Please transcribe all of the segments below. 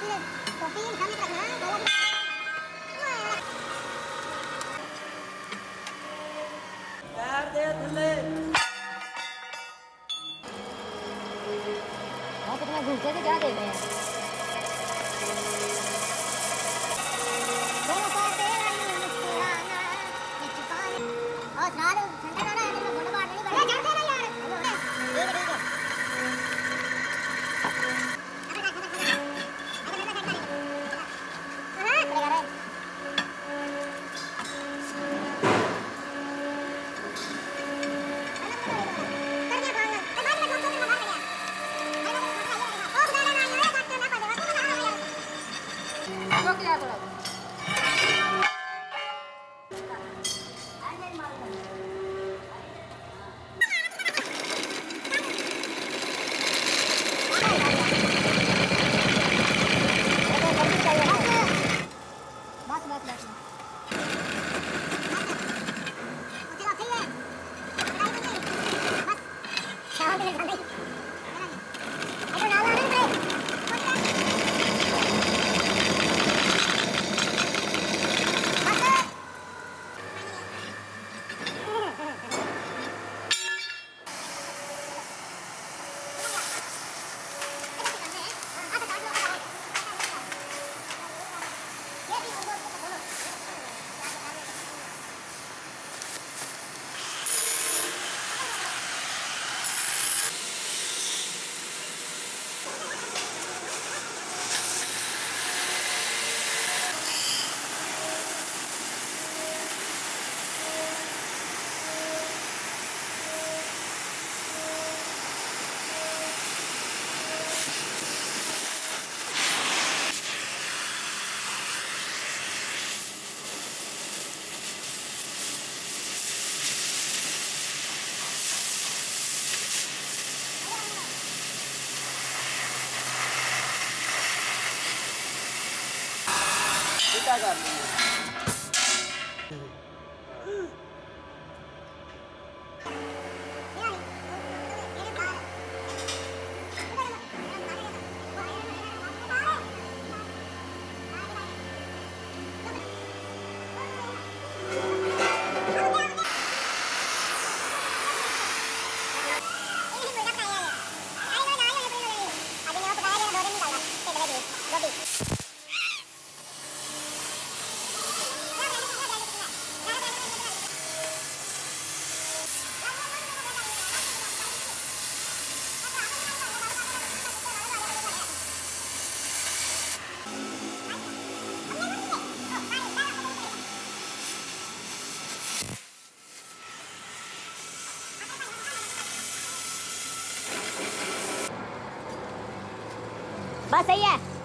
对，咖啡，咱们不拿。vagabundo. बस सही है।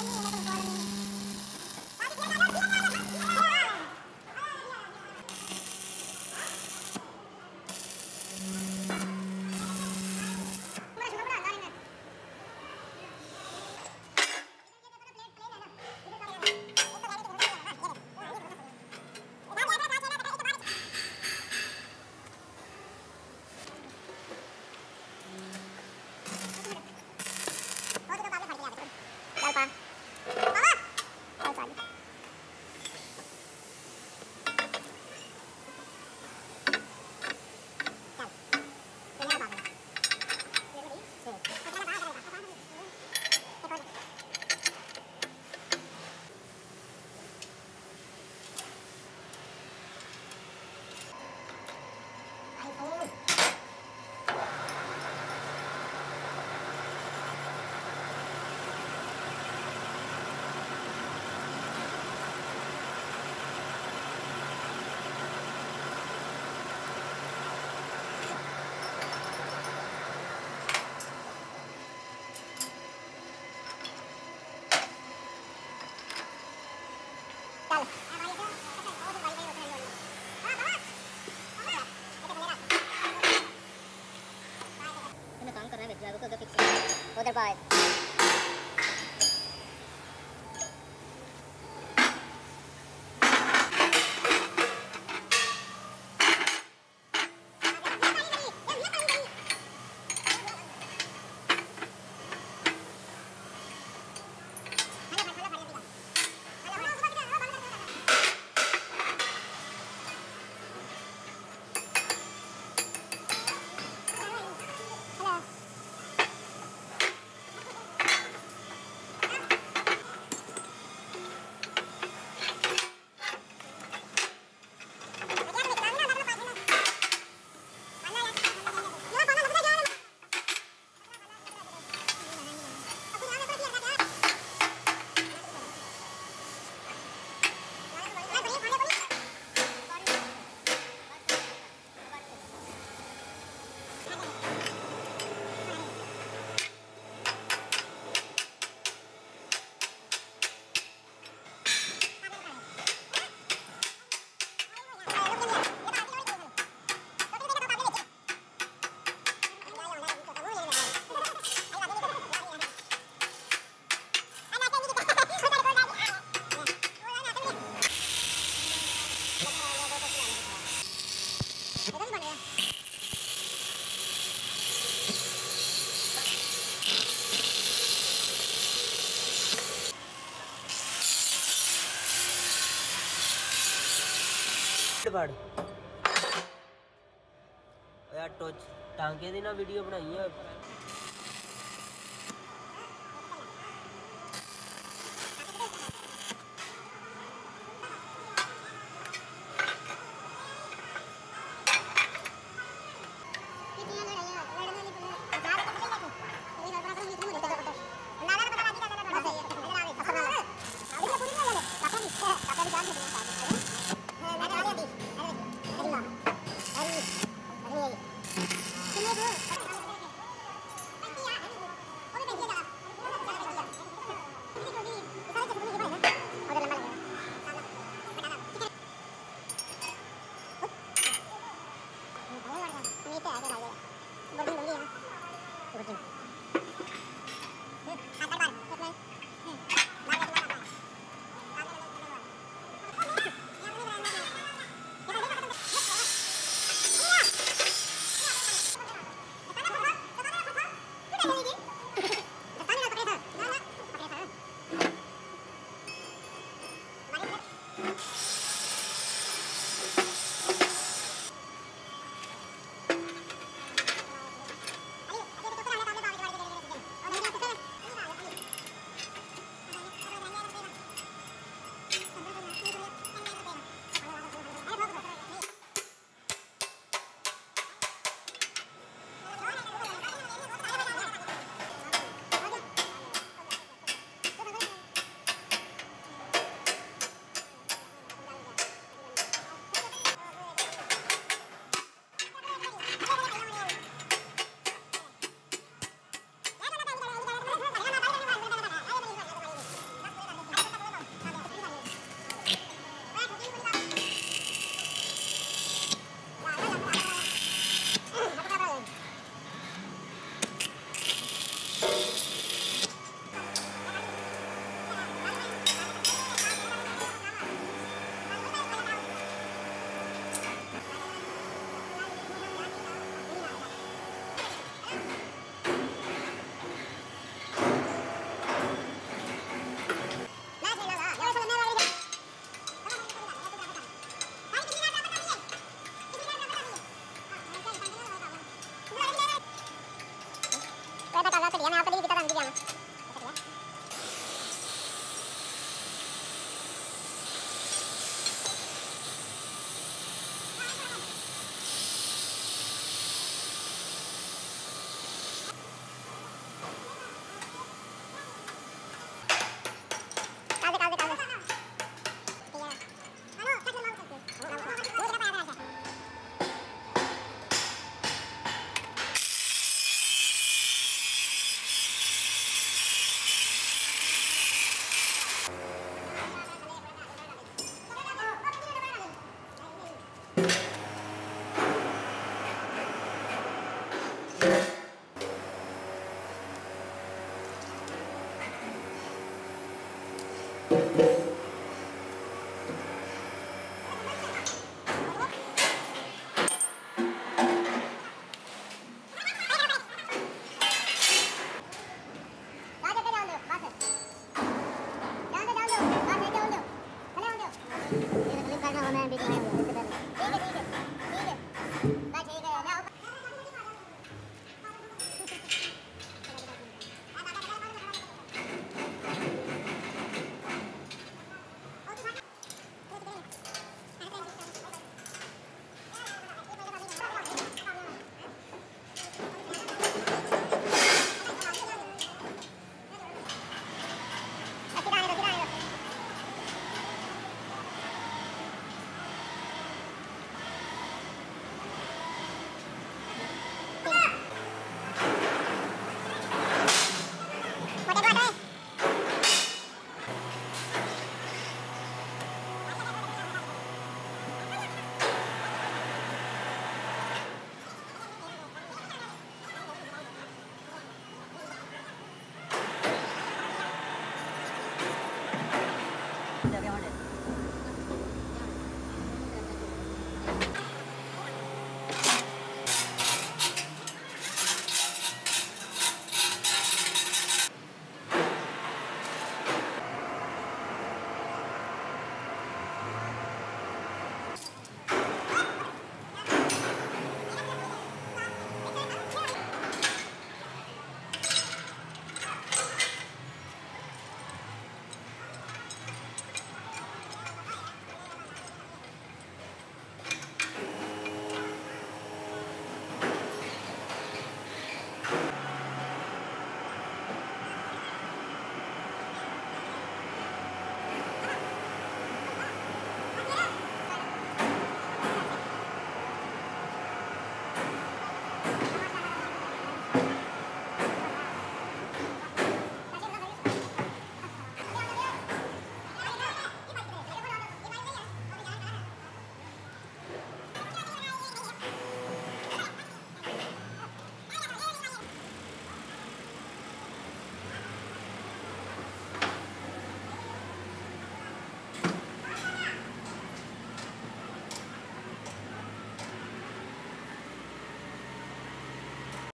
Come on. Yeah, we से पढ़ यार टोच टांगे दी ना वीडियो बनाई है। Thank you.